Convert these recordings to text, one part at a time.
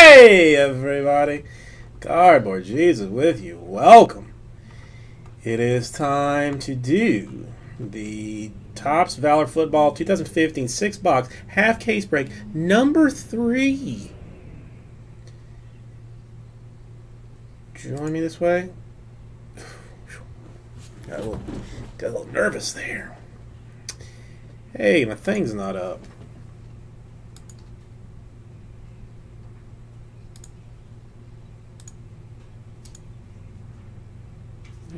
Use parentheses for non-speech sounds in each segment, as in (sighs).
Hey, everybody. Cardboard Jesus with you. Welcome. It is time to do the Topps Valor Football 2015 six box half case break number three. Join me this way. (sighs) Got a little, got a little nervous there. Hey, my thing's not up.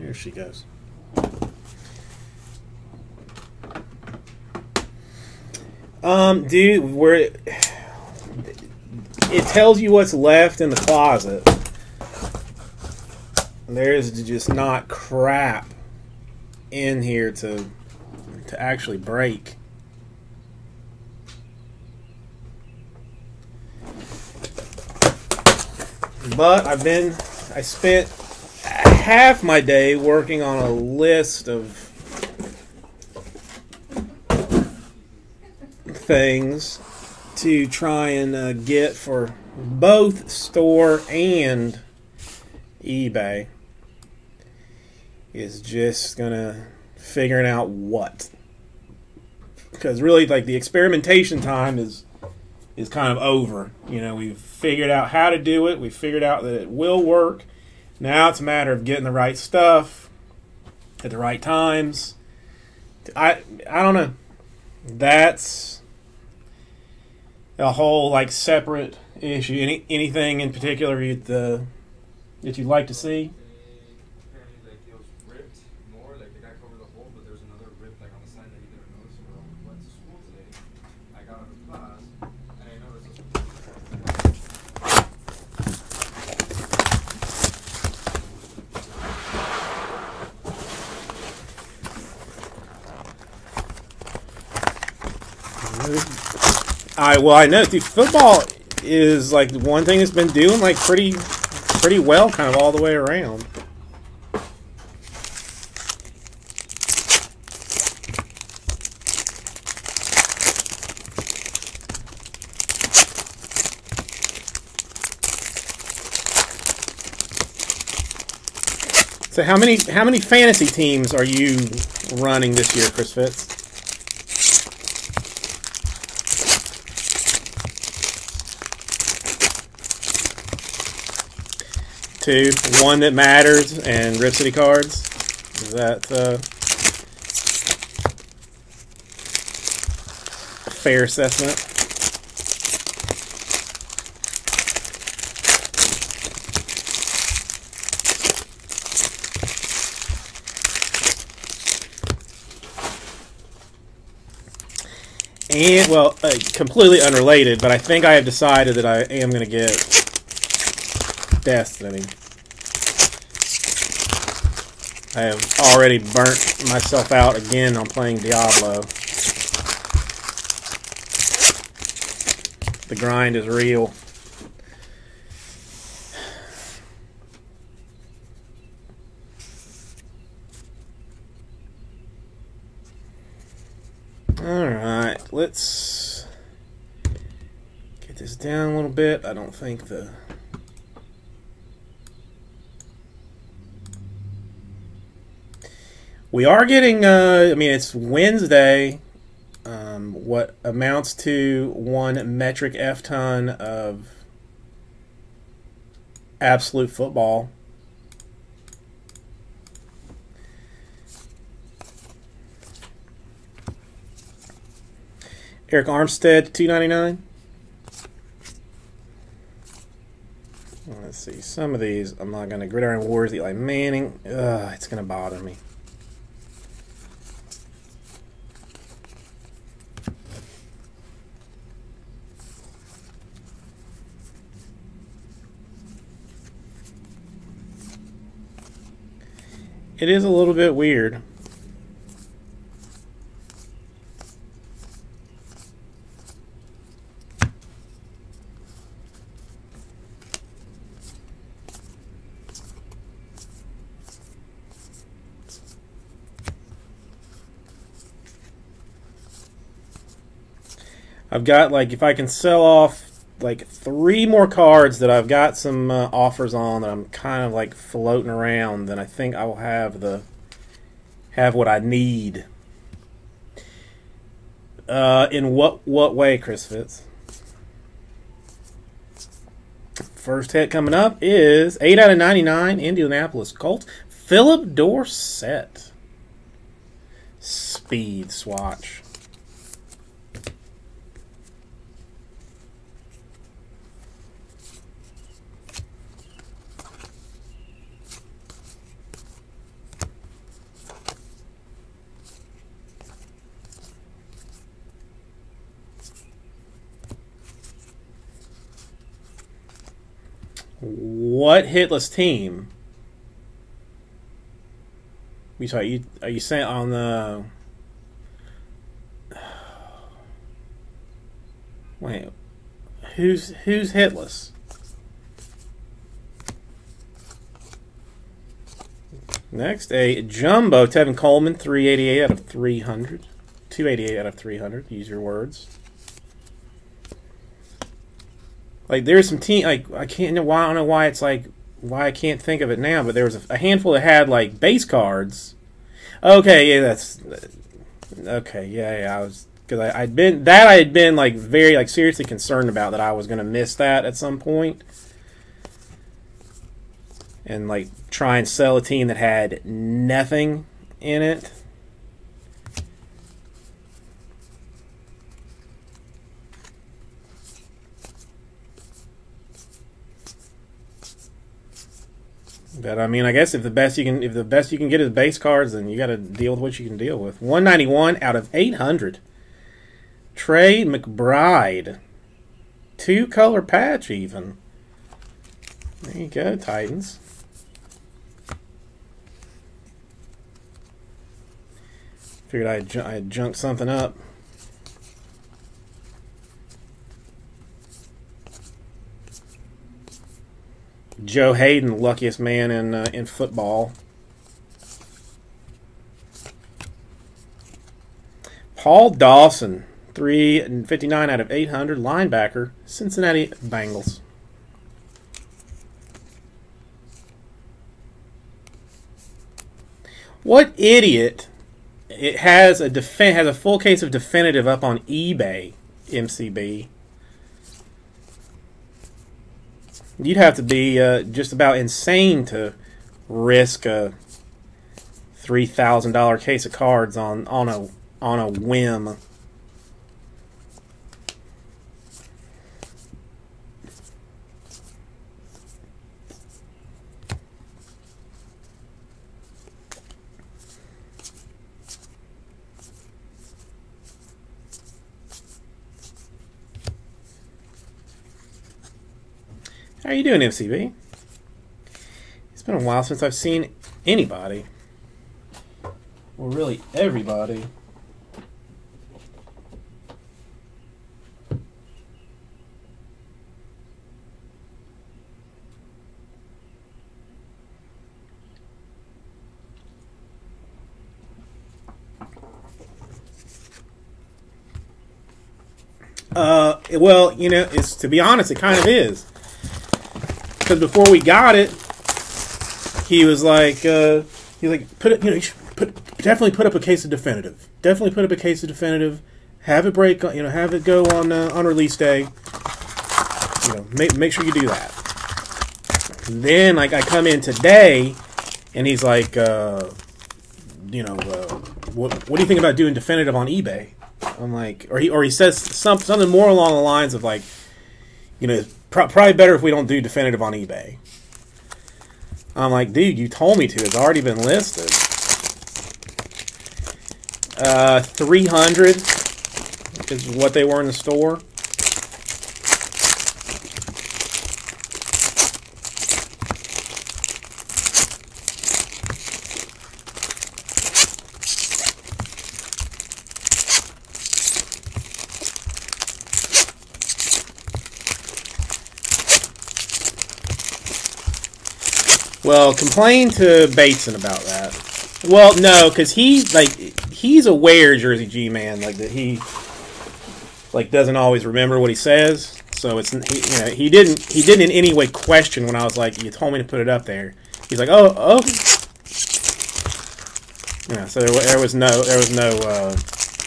There she goes. Um, dude, where it, it tells you what's left in the closet. There's just not crap in here to to actually break. But I've been I spent half my day working on a list of things to try and uh, get for both store and eBay is just gonna figuring out what. Because really like the experimentation time is is kind of over. You know we've figured out how to do it. We figured out that it will work now it's a matter of getting the right stuff at the right times. I i don't know. That's a whole like separate issue. Any anything in particular you the that you'd like to see apparently like it was ripped more, like the guy covered the hole, but there's another rip like on the side that you didn't notice. When I went to school today, I got out of class and I noticed this. I well, I know. Dude, football is like one thing that's been doing like pretty, pretty well, kind of all the way around. So how many how many fantasy teams are you running this year, Chris Fitz? Two, one that matters, and Rip City cards. Is that uh, a fair assessment? And well, uh, completely unrelated, but I think I have decided that I am going to get Destiny. I have already burnt myself out again on playing Diablo. The grind is real. Alright, let's get this down a little bit. I don't think the We are getting, uh, I mean, it's Wednesday, um, what amounts to one metric F ton of absolute football. Arik Armstead, two ninety nine. Let's see. Some of these I'm not going to. Gridiron Wars, Eli Manning. Ugh, it's going to bother me. It is a little bit weird. I've got like if I can sell off like three more cards that I've got some uh, offers on that I'm kind of like floating around. Then I think I will have the have what I need. Uh, in what what way, Chris Fitz? First hit coming up is eight out of ninety nine Indianapolis Colts. Phillip Dorsett. Speed swatch. What hitless team? You sorry, you are you saying on the Wait. Who's who's hitless? Next, a jumbo Tevin Coleman, 388 out of 300. 288 out of 300. Use your words. Like there's some team like I can't know why I don't know why it's like why I can't think of it now, but there was a, a handful that had like base cards. Okay, yeah, that's okay. Yeah, yeah, I was because I I'd been that I had been like very like seriously concerned about that I was gonna miss that at some point, and like try and sell a team that had nothing in it. But I mean, I guess if the best you can if the best you can get is base cards, then you got to deal with what you can deal with. 191 out of 800. Tre McBride. Two color patch even. There you go, Titans. Figured I'd, ju- I'd junk something up. Joe Haden, luckiest man in uh, in football. Paul Dawson, three and fifty nine out of eight hundred, linebacker, Cincinnati Bengals. What idiot? It has a has a full case of definitive up on eBay, MCB. You'd have to be uh, just about insane to risk a three thousand dollar case of cards on on a on a whim. How you doing, MCB? It's been a while since I've seen anybody. Or really everybody. Uh, well, you know, it's to be honest, it kind of is because before we got it, he was like, uh, like, put it, you know, you put definitely put up a case of definitive. Definitely put up a case of definitive. Have it break, you know, have it go on uh, on release day. You know, make make sure you do that. And then, like, I come in today, and he's like, uh, you know, uh, what what do you think about doing definitive on eBay? I'm like, or he or he says some, something more along the lines of like, you know, pro- probably better if we don't do definitive on eBay. I'm like, dude, you told me to. It's already been listed. Uh, 300 is what they were in the store. Well, complain to Bateson about that. Well, no, because he like he's aware Jersey G man like that he like doesn't always remember what he says. So it's he, you know he didn't he didn't in any way question when I was like you told me to put it up there. He's like oh oh. Yeah, so there, there was no there was no uh,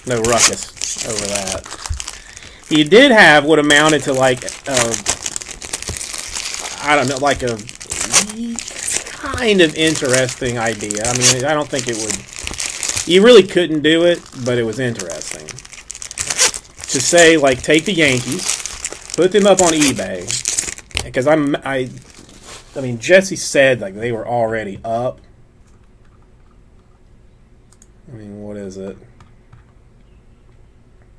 no ruckus over that. He did have what amounted to like uh, I don't know like a kind of interesting idea. I mean I don't think it would. You really couldn't do it, but it was interesting to say like take the Yankees, put them up on eBay because I'm I I mean Jesse said like they were already up. I mean what is it?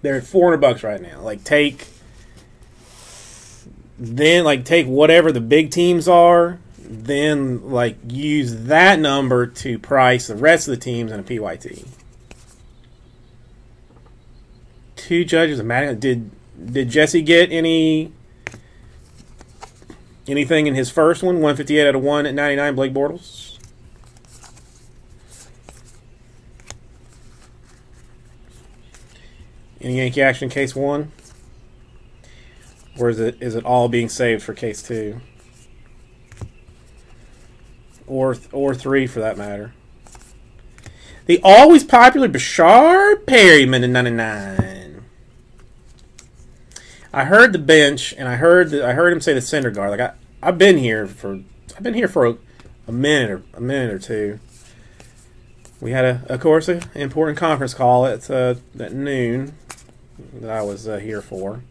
They're at 400 bucks right now. Like take then like take whatever the big teams are, then like use that number to price the rest of the teams in a PYT two judges. Of did did Jesse get any anything in his first one? One fifty eight out of one at ninety nine. Blake Bortles. Any Yankee action case one, or is it is it all being saved for case two, or or three for that matter? The always popular Bashard Perryman in '99. I heard the bench, and I heard the, I heard him say the center guard. Like I, I've been here for I've been here for a, a minute or a minute or two. We had a, of course, an important conference call at uh, at noon that I was uh, here for.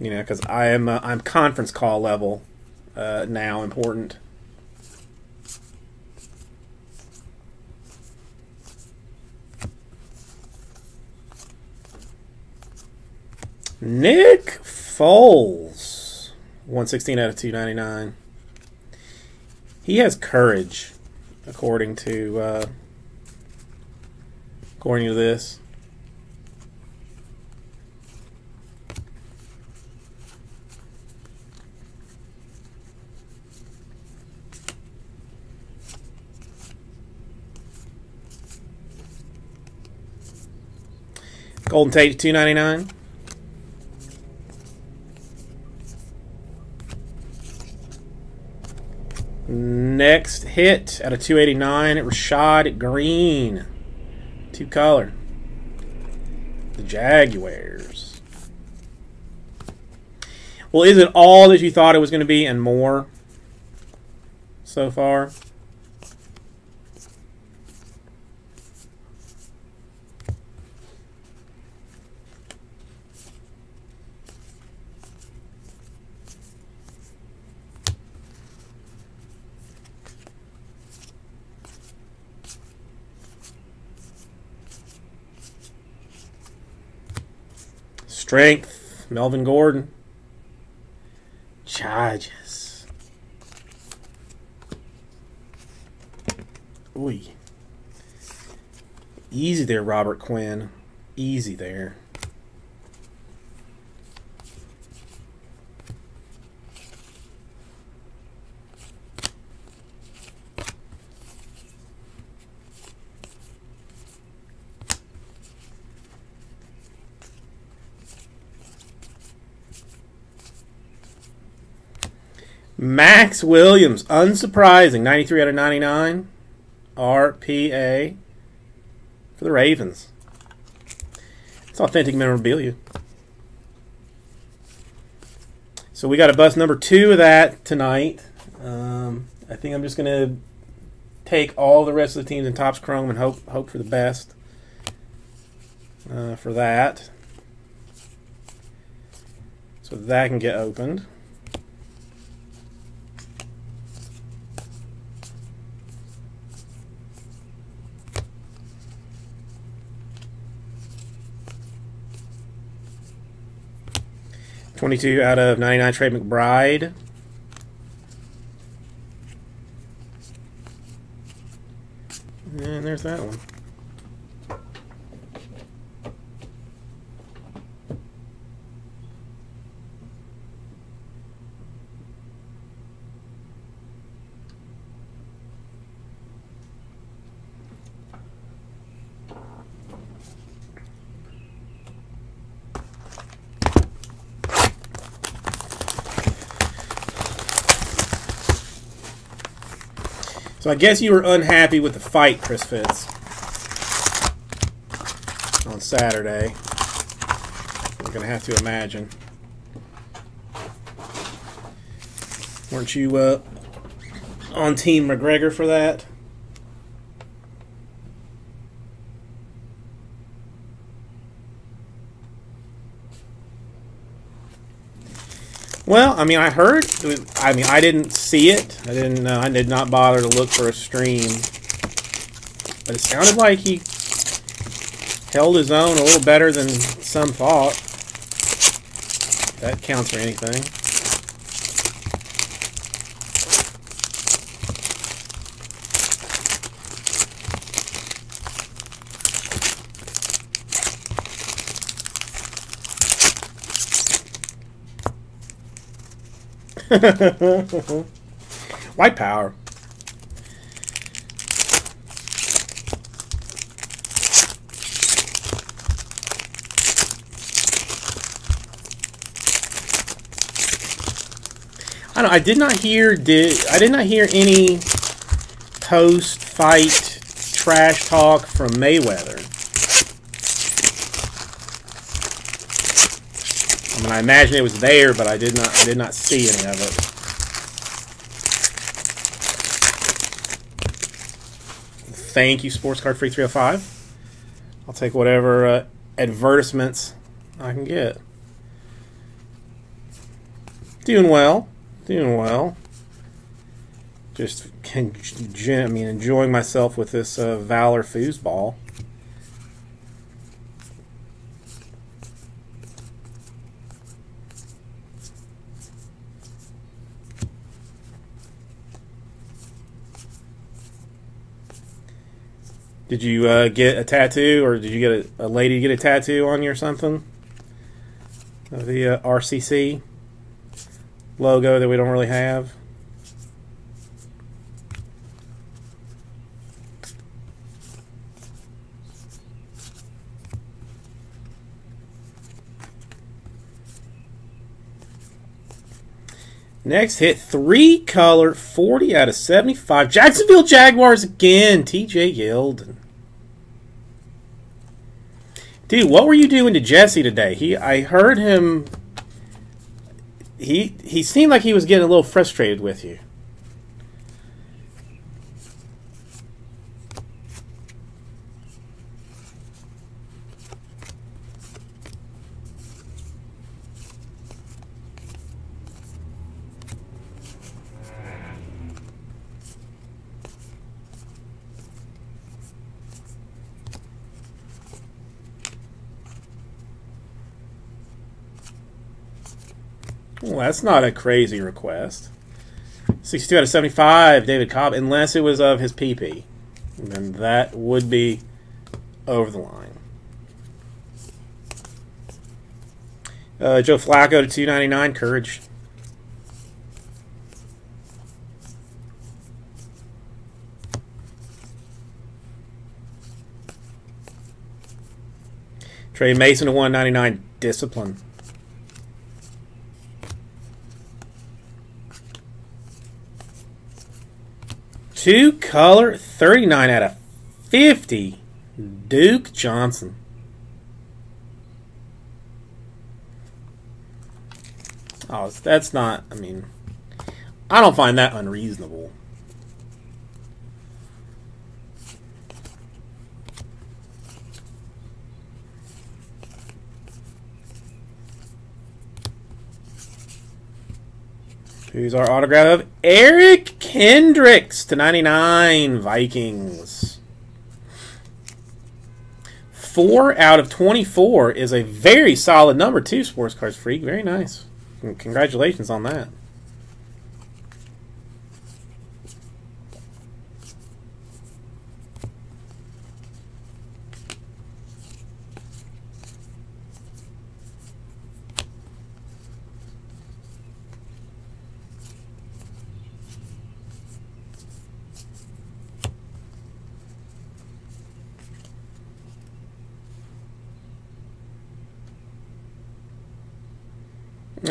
You know, because I am uh, I'm conference call level uh, now important. Nick Foles, one sixteen out of two ninety nine. He has courage, according to uh, according to this. Golden Tate two ninety nine. Next hit at a 289 at Rashad Greene. Two color. The Jaguars. Well, is it all that you thought it was going to be and more so far? Strength, Melvin Gordon. Charges. Ooh. Easy there, Robert Quinn. Easy there. Maxx Williams, unsurprising, 93 out of 99. RPA for the Ravens. It's authentic memorabilia. So we got a bus number two of that tonight. Um, I think I'm just going to take all the rest of the teams in Topps Chrome and hope hope for the best uh, for that. So that can get opened. Twenty-two out of ninety-nine. Tre McBride. And there's that one. So I guess you were unhappy with the fight, Chris Fitz, on Saturday. We're gonna have to imagine. Weren't you uh, on Team McGregor for that? Well, I mean, I heard. I mean, I didn't see it. I didn't. Uh, I did not bother to look for a stream. But it sounded like he held his own a little better than some thought. That counts for anything. (laughs) White power. I don't. I did not hear. Did I did not hear any post fight trash talk from Mayweather. I mean, I imagine it was there, but I did not. I did not see any of it. Thank you, Sports Card Free 305. I'll take whatever uh, advertisements I can get. Doing well. Doing well. Just can, I mean, enjoying myself with this uh, Valor foosball. Did you uh, get a tattoo, or did you get a, a, lady get a tattoo on you or something? The uh, RCC logo that we don't really have. Next hit, three color, 40 out of 75. Jacksonville Jaguars again, TJ Yeldon. Dude, what were you doing to Jesse today? He, I heard him. He he seemed like he was getting a little frustrated with you. Well, that's not a crazy request. 62 out of 75, David Cobb, unless it was of his PP. Then that would be over the line. Uh, Joe Flacco to 299, Courage. Tre Mason to 199, Discipline. Two color, 39 out of 50. Duke Johnson. Oh, that's not, I mean, I don't find that unreasonable. Who's our autograph of Eric Kendricks to 99 Vikings. 4 out of 24 is a very solid number, too, Sports Cards Freak. Very nice. Congratulations on that.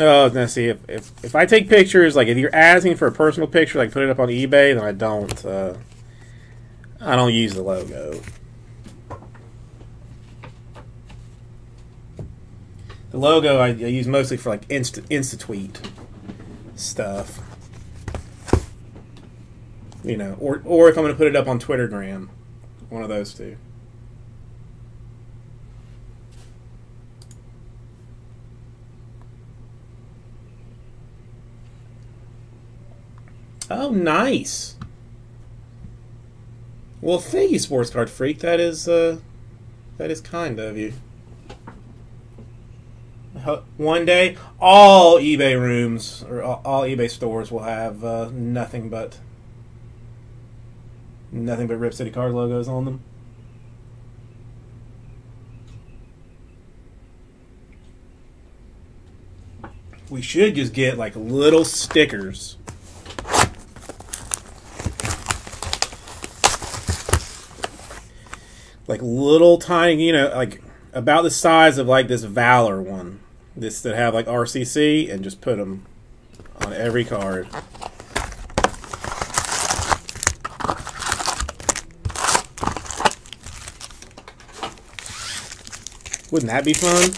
Oh, now see if, if if I take pictures, like if you're asking for a personal picture, like put it up on eBay, then I don't. Uh, I don't use the logo. The logo I, I use mostly for like insta insta tweet stuff. You know, or or if I'm going to put it up on Twittergram, one of those two. Oh, nice. Well, thank you, Sports Card Freak. That is, uh, that is kind of you. One day, all eBay rooms or all, eBay stores will have uh, nothing but nothing but Rip City Card logos on them. We should just get like little stickers like little tiny, you know, like about the size of like this Valor one, this that have like RCC, and just put them on every card. Wouldn't that be fun?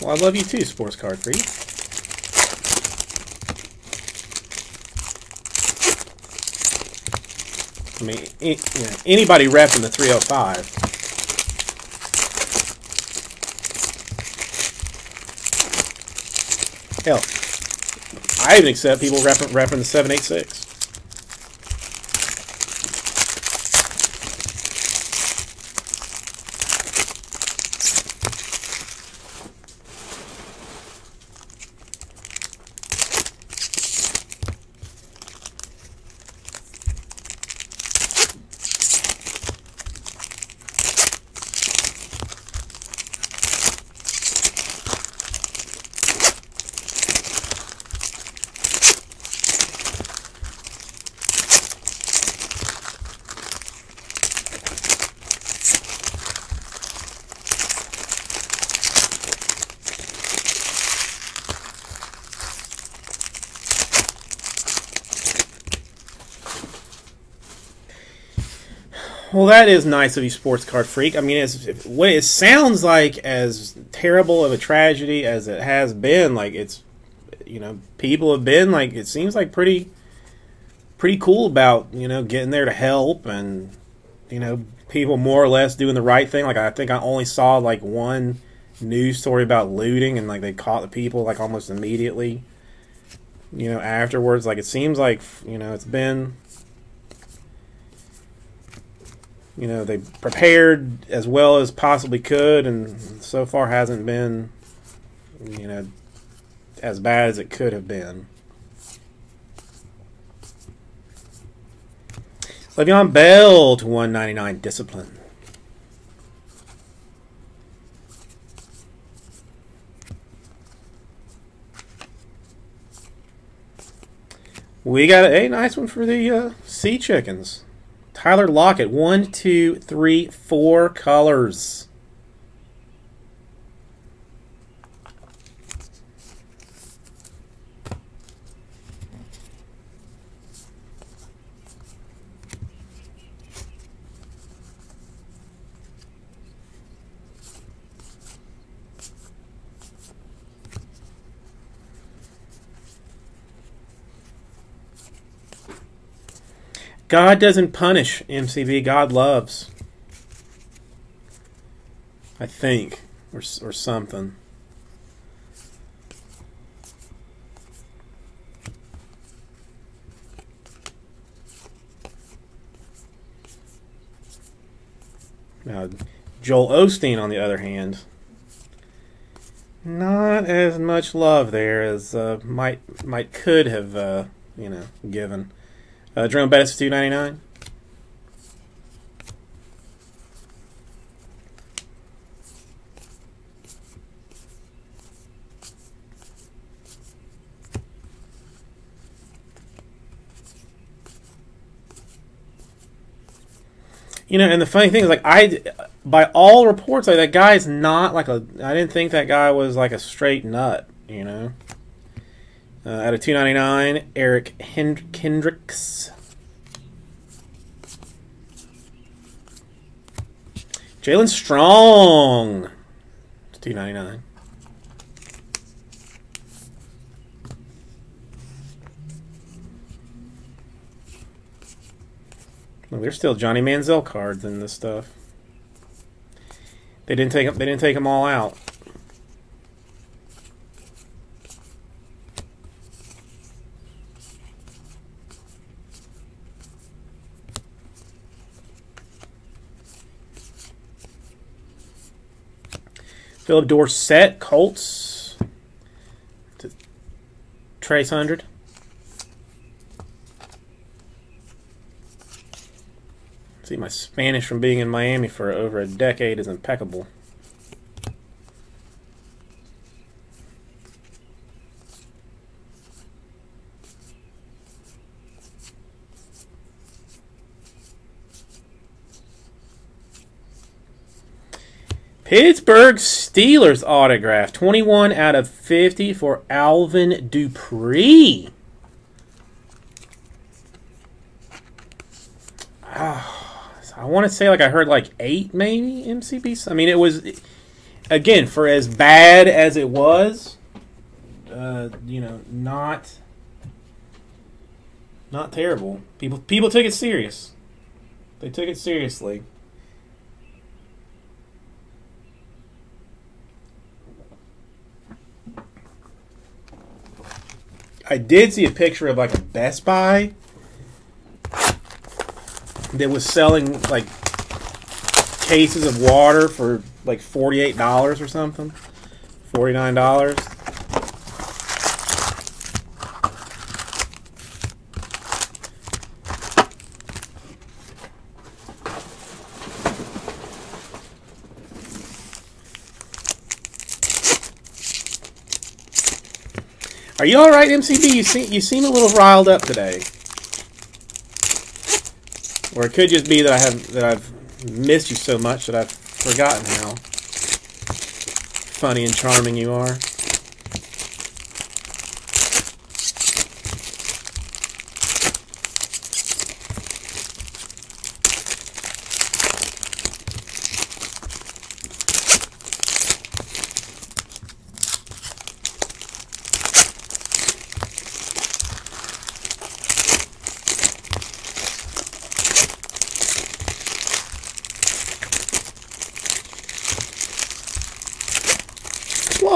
Well, I love you too, Sports Card Freak. Mean, you know, anybody repping the 305. Hell, I even accept people repping, repping the 786. Well, that is nice of you, sports card freak. I mean, it's, what it sounds like as terrible of a tragedy as it has been. Like it's, you know, people have been like it seems like pretty, pretty cool about you know getting there to help and you know people more or less doing the right thing. Like I think I only saw like one news story about looting and like they caught the people like almost immediately. You know, afterwards, like it seems like you know it's been you know they prepared as well as possibly could and so far hasn't been you know as bad as it could have been. Le'Veon Bell to 199 discipline. We got a nice one for the uh, sea chickens Tyler Lockett, one, two, three, four colors. God doesn't punish MCV. God loves. I think, or or something. Now, Joel Osteen, on the other hand, not as much love there as uh, might might could have, uh, you know, given. Uh, Jerome Bettis two ninety nine. You know, and the funny thing is, like I, by all reports, like that guy's not like a. I didn't think that guy was like a straight nut. You know. Uh, out of two ninety nine, Eric Hend- Kendricks. Jaelen Strong. Two ninety nine. Well, there's still Johnny Manziel cards in this stuff. They didn't take them. they didn't take them all out. Phillip Dorsett, Colts. Trace hundred. See, my Spanish from being in Miami for over a decade is impeccable. Pittsburgh Steelers autograph, 21 out of 50 for Alvin Dupree. Ah, I want to say like I heard like eight maybe MCBs. I mean, it was again for as bad as it was. Uh, you know, not not terrible. People people took it serious. They took it seriously. I did see a picture of like a Best Buy that was selling like cases of water for like forty eight dollars or something, forty nine dollars. You all right, MCB? You seem you seem a little riled up today, or it could just be that I have that I've missed you so much that I've forgotten how funny and charming you are.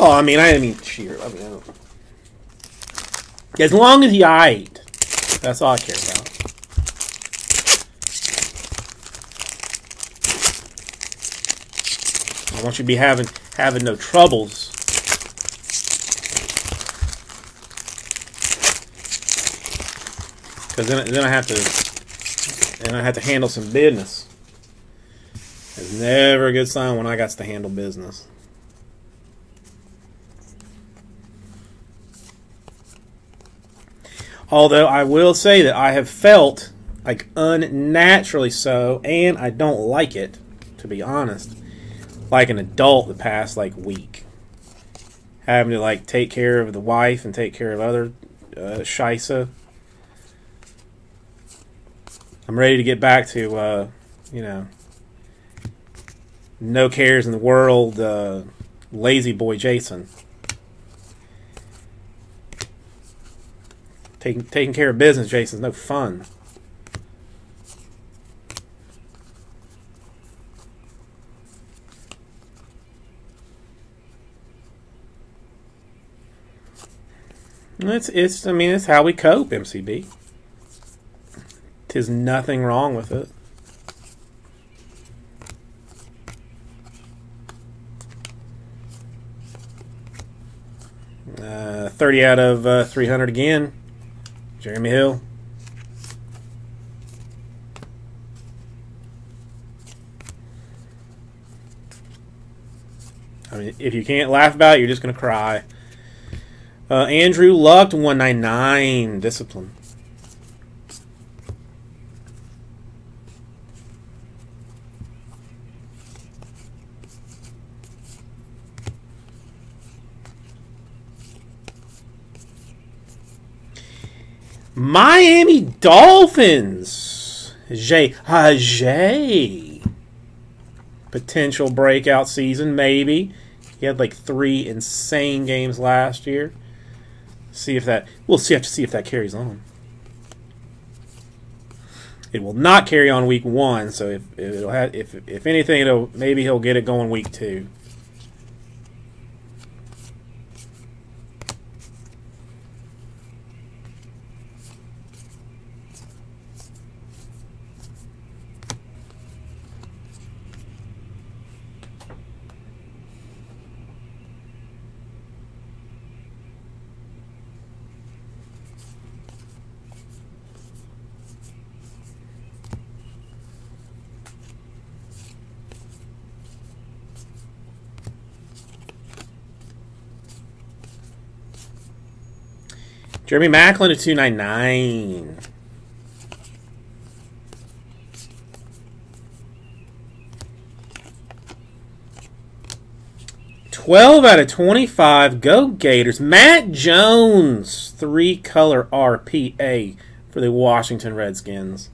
Well, I mean, I mean cheer. I mean, I as long as you ate, that's all I care about. I want you to be having having no troubles. Because then, then I have to, then I have to handle some business. It's never a good sign when I got to handle business. Although I will say that I have felt like unnaturally so, and I don't like it, to be honest, like an adult the past like week. Having to like take care of the wife and take care of other uh, shisa. I'm ready to get back to, uh, you know, no cares in the world, uh, lazy boy Jason. Taking taking care of business, Jason's no fun. It's it's I mean it's how we cope, MCB. Tis nothing wrong with it. Uh, 30 out of uh, 300 again. Jeremy Hill. I mean, if you can't laugh about it, you're just going to cry. Uh, Andrew Luck 199. Discipline. Miami Dolphins. Jay uh, Ajayi. Potential breakout season, maybe. He had like three insane games last year. See if that we'll see have to see if that carries on. It will not carry on week one, so if it'll have, if if anything, it'll maybe he'll get it going week two. Jeremy Maclin to 299. Twelve out of twenty-five. Go Gators. Matt Jones, three color RPA for the Washington Redskins.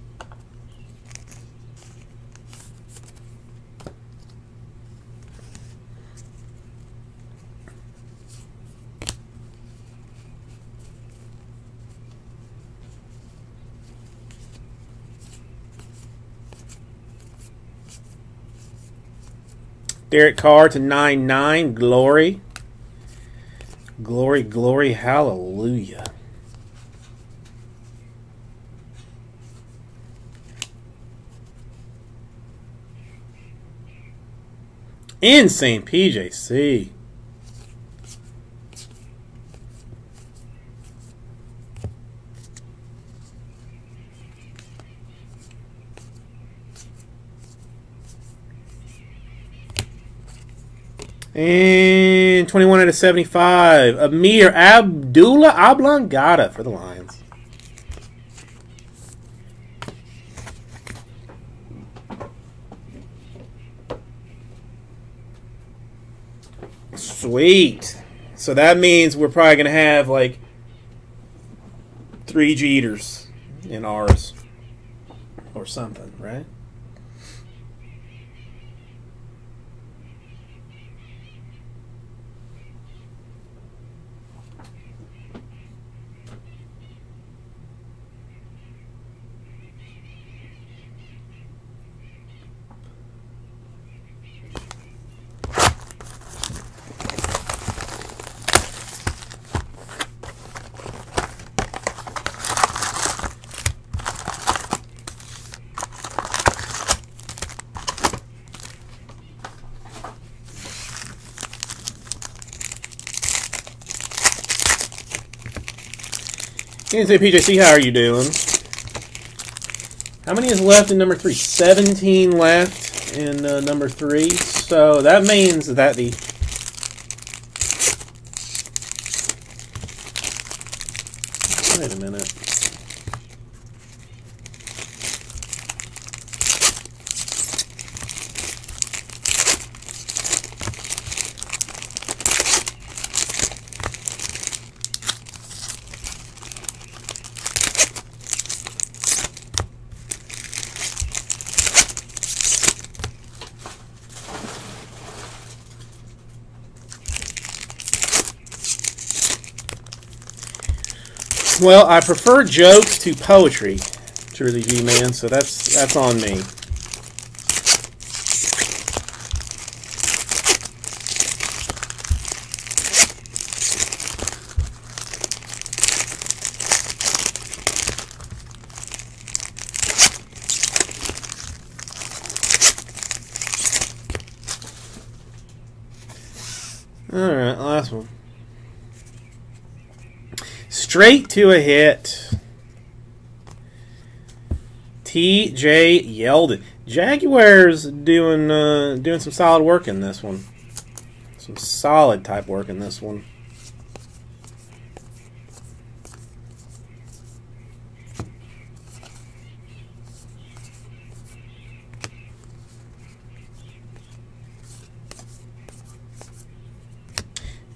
Derek Carr to 9 9. Glory. Glory, glory, hallelujah. Insane PJC. And 21 out of 75. Ameer Abdullah Oblongata for the Lions. Sweet. So that means we're probably going to have like three Jeters in ours or something, right? Say PJC, how are you doing? How many is left in number three? 17 left in uh, number three. So that means that the Wait a minute. Well, I prefer jokes to poetry, Jersey G man, so that's that's on me. All right, last one. Straight to a hit. T.J. Yeldon. Jaguars doing uh, doing some solid work in this one. Some solid type work in this one.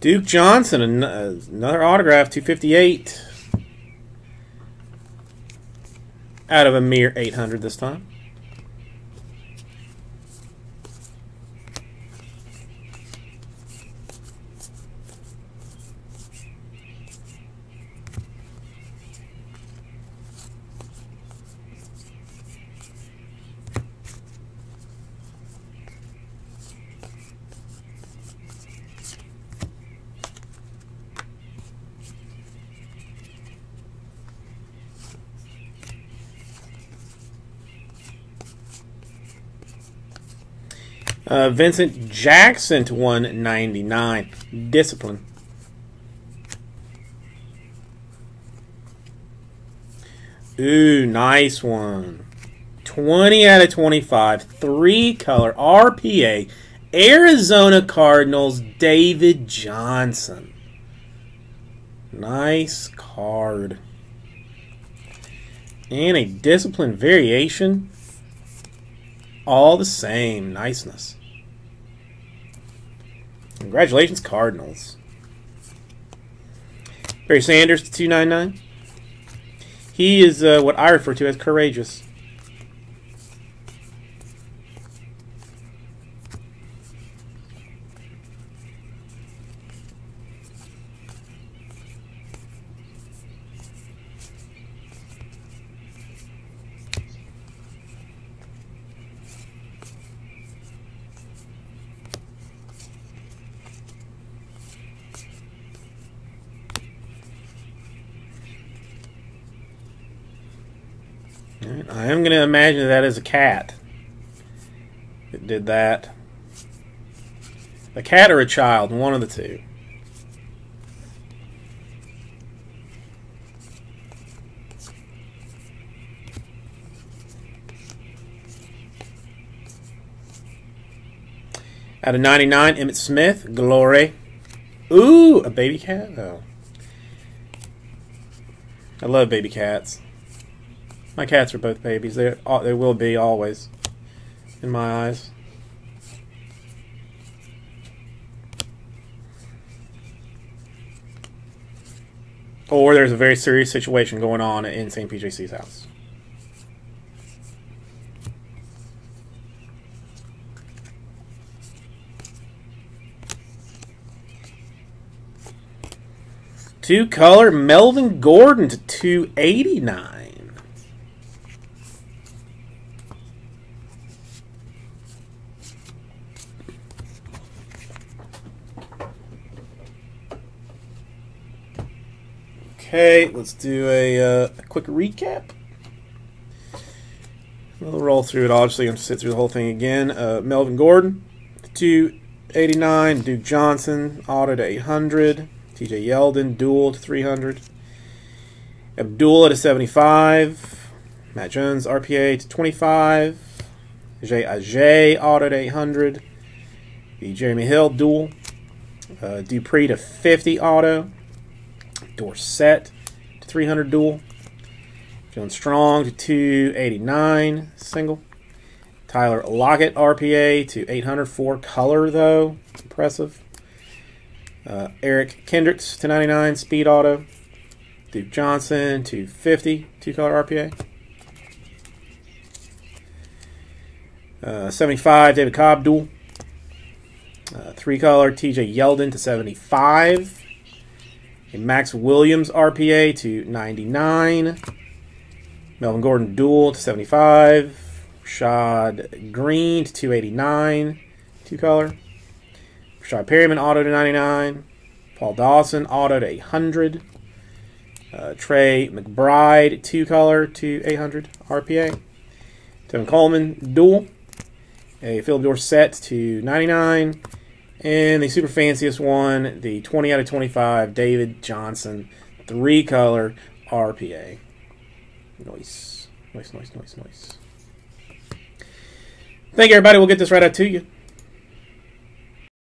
Duke Johnson, uh, another autograph, 258. Out of a mere 800 this time. Uh, Vincent Jackson to 199. Discipline. Ooh, nice one. 20 out of 25. Three color RPA. Arizona Cardinals, David Johnson. Nice card. And a discipline variation. All the same. Niceness. Congratulations, Cardinals. Barry Sanders to 299. He is uh, what I refer to as courageous. Alright, I am going to imagine that as a cat. It did that. A cat or a child, one of the two. Out of 99, Emmitt Smith, Glory. Ooh, a baby cat? Oh. I love baby cats. My cats are both babies. They uh, they will be always, in my eyes. Or there's a very serious situation going on in St. PJC's house. Two color Melvin Gordon to 289. Okay, let's do a, uh, a quick recap. We'll roll through it just so going to sit through the whole thing again. Uh, Melvin Gordon, 289. Duke Johnson, auto to 800. TJ Yeldon, dual to 300. Abdul at a 75. Matt Jones, RPA to 25. Jay Ajayi, auto to 800. The Jeremy Hill, dual. Uh, Dupree to 50 auto. Dorsett to 300 dual. Jones Strong to 289 single. Tyler Lockett RPA to 804 color though. Impressive. Uh, Eric Kendricks to 99 speed auto. Duke Johnson to 50 two color RPA. Uh, 75 David Cobb dual. Uh, three color TJ Yeldon to 75. A Maxx Williams RPA to 99. Melvin Gordon dual to 75. Rashad Greene to 289. Two color. Breshad Perriman auto to 99. Paul Dawson auto to 800. Uh, Tre McBride two color to 800 RPA. Tevin Coleman dual. A Phillip Dorsett to 99. And the super fanciest one, the 20 out of 25, David Johnson, three color RPA. Nice. Nice, nice, nice, nice. Thank you, everybody. We'll get this right out to you.